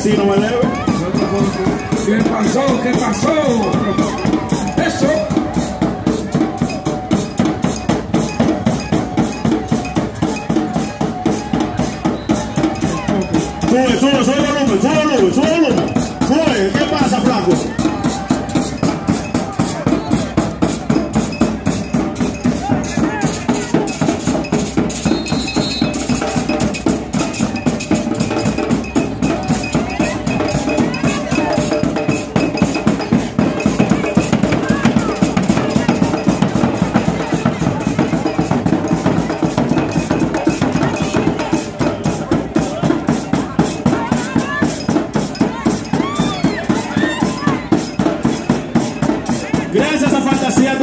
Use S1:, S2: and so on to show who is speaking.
S1: así no me debe.
S2: ¿Qué pasó? ¿Qué pasó? Eso.
S1: Sube, sube, sube Gracias a Fantasía